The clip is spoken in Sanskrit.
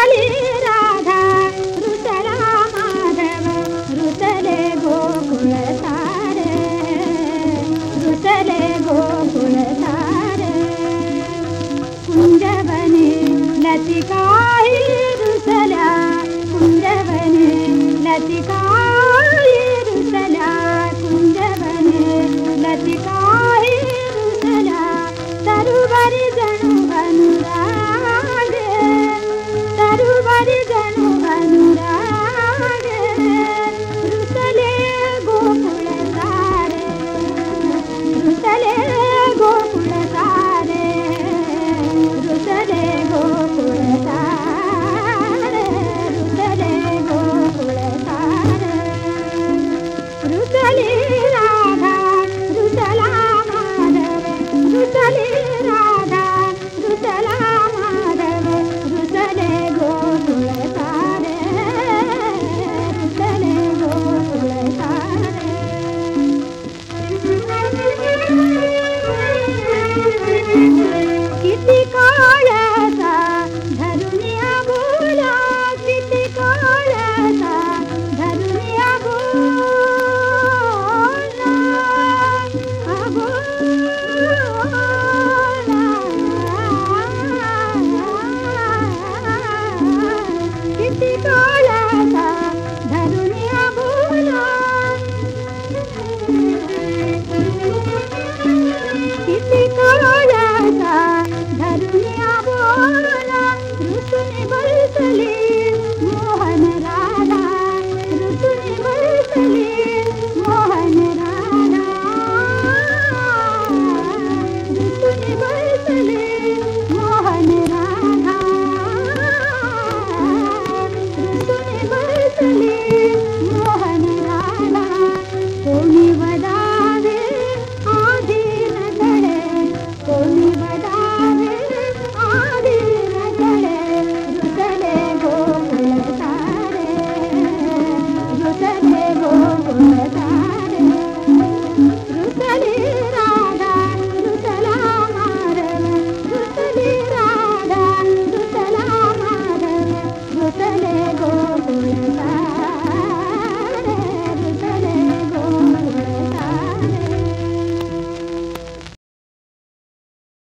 ऋतले राधा ऋतला गो गुलारे रुसले गो गुलारे कुञ्जवने लतिकाहि ऋतला कुञ्जवने लतिका Bye 来